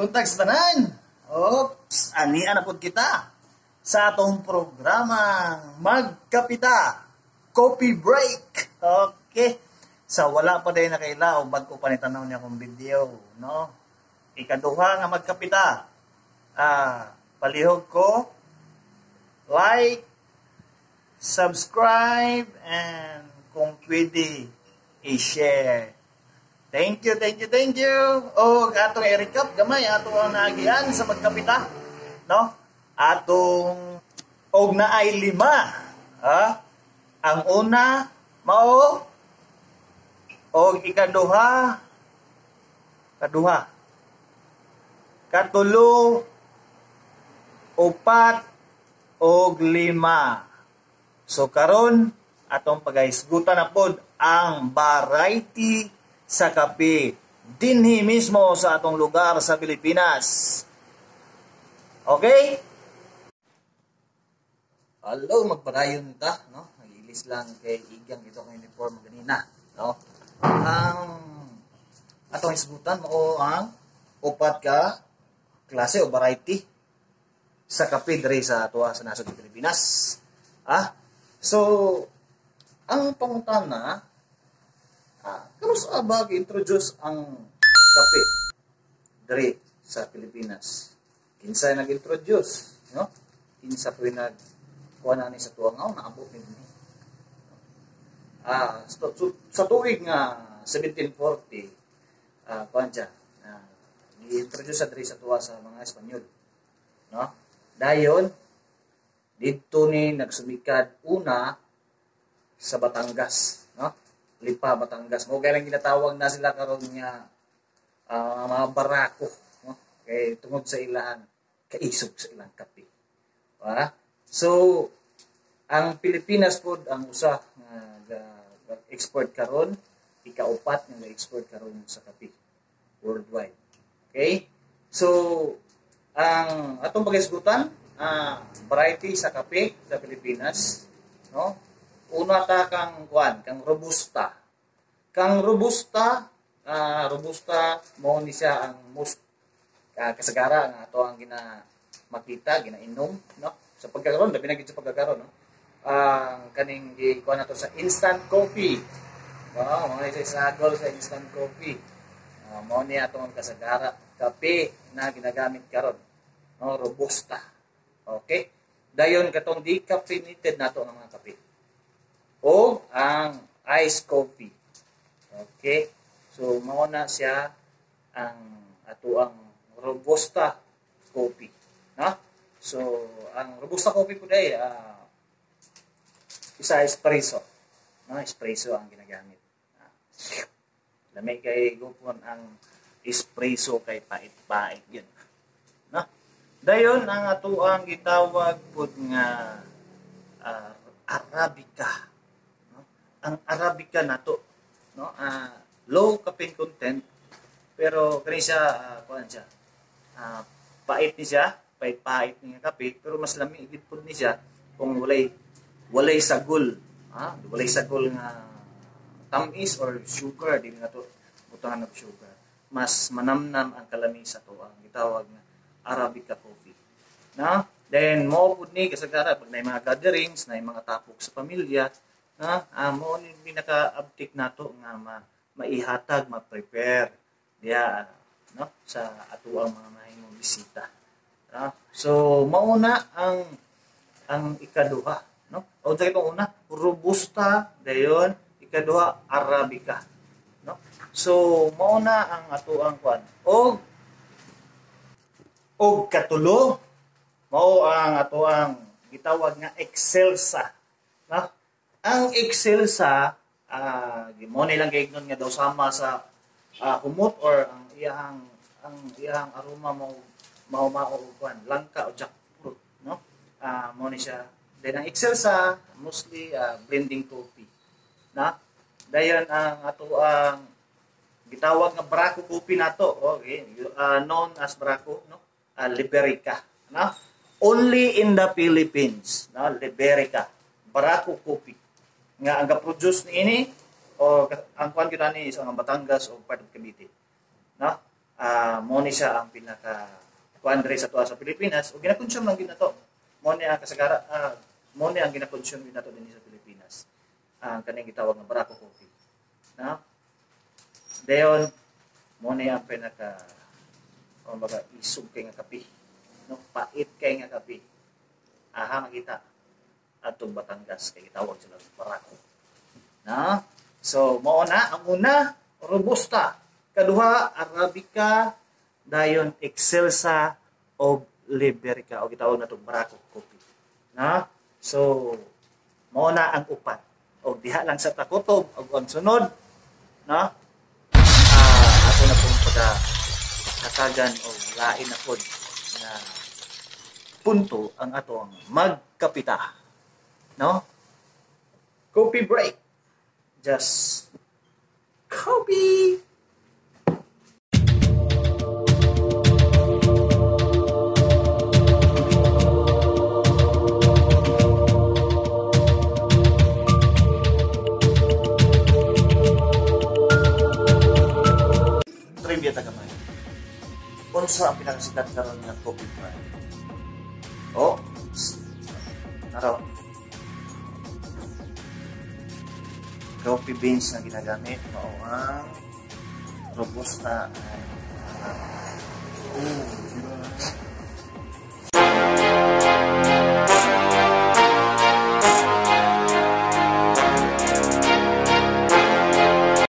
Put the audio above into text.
buntag sa tanan. Oops, ani na pod kita sa atong programa Magkapita Coffee Break. Okay. Sa wala pa din na kailaw, bago pa ni tanaw niya kong video, no? Ikaduha nga magkapita. Ah, palihog ko like, subscribe, and kung pwede, i-share. Thank you, thank you, thank you. O atong i-recap gamay ato ang naagian sa magkapita, no? Atong og na ay lima. Ha? Ang una mao og ikaduha kaduha katulo upat og lima. So karon atong pagahisgutan na pod ang variety sa kape dinhi mismo sa atong lugar sa Pilipinas. Okay? Hello, magpadayon ta, no? Nagilis lang kay Igang ito kay uniform ganina, no? Ang atong isgutan mo ang upat ka klase o variety sa kape diri sa atua sa nasod Pilipinas. Ah, so ang pangutana kano sa ba introduce ang kape diri sa Pilipinas? Kinsa nag-introduce, no? Kinsa po nag kuha na ni sa tuwa nga naabot ni. Ah, sa, sa tuig nga 1740, ah, kuha siya, ah, i-introduce sa diri sa tuwa sa mga Espanyol. No? Dayon, dito ni nagsumikad una sa Batangas, no? Lipa, Batangas. Mo kaya lang ginatawag na sila karon nga uh, mga barako. No? Kay tungod sa ilahan, kaisog sa ilang kape. Diba? So, ang Pilipinas po ang usa nga uh, export karon ikaupat nga export karon sa kape worldwide. Okay? So, ang atong pagisgutan, uh, variety sa kape sa Pilipinas, no? Una ta kang kuan kang robusta. Kang robusta uh, robusta mo ni siya ang most uh, kasagara nga ato ang gina makita ginainom no? Sa pagkakaroon labi na sa pagkakaroon no? Ang uh, kaning gi kuan nato sa instant coffee. Wow mo ni sa sagol sa instant coffee. Uh, mo ni ato ang kasagara kape na ginagamit karon no? Robusta. Okay? Dayon katong di caffeinated nato ang mga kape o ang iced coffee. Okay? So, mauna siya ang ato ang robusta coffee. No? So, ang robusta coffee po dahil uh, isa espresso. No? Espresso ang ginagamit. Uh, lamay kay gupon ang espresso kay pait-pait yun. No? Dayon ang ato ang gitawag pud nga uh, Arabica ang Arabica nato no? Uh, low caffeine content pero kani siya uh, kuan siya. Uh, pait ni siya pait-pait ni kape pero mas lami gid pud ni siya kung walay walay sagol ha walay sagol nga tamis or sugar dili na to butangan sugar. Mas manamnam ang kalami sa to ang gitawag nga Arabica coffee. Na? Then mo pud ni kasagara pag na mga gatherings na mga tapok sa pamilya na amo ni pinaka-uptick nato nga ma maihatag, ma-prepare diya no sa atuang mga mahimong bisita. No? So mauna ang ang ikaduha, no? O itong una, robusta dayon, ikaduha arabica, no? So mauna ang atuang kwan. Og og katulo mao ang atuang gitawag nga excelsa, no? Ang Excel sa uh, mo nilang gaignon nga daw sama sa uh, humot or ang iyang ang iyang aroma mo mao mao kuan langka o jackfruit no? Uh, mo ni siya. Then ang Excel sa mostly uh, blending coffee na? Dayon ang ato ang gitawag nga Braco coffee nato okay? Uh, known as Braco no? Uh, Liberica no only in the Philippines no Liberica Braco coffee nga ang produce ni ini o ang kuan kita ni isang Batangas o part of Cavite. No? ah mo ni siya ang pinaka kuandre sa tuwa sa Pilipinas. O ginakonsume lang ginato mo ni ang kasagara ah, mo ni ang ginakonsume ginato din sa Pilipinas. Ang kaning gitawag nga Barako coffee. Na dayon mo ni ang pinaka o baga isog kay nga kape. No? Pait kay nga kape. Aha makita. Atong Batangas kay gitawag sila Na? So mao na ang una robusta. Kaduha arabica dayon excelsa o liberica. O gitawag na itong Barako coffee. Na? So mao na ang upat o diha lang sa takotob o ang sunod. Na? Ah ato na pong pagka hatagan o lain na pod na punto ang atong magkapita. No? Coffee break just coffee trivia taga man. Unsa ang pinakasikat karon nga coffee brand? Oh. Naro. Coffee beans na ginagamit. Mao ang robusta. Uh, oh, di ba?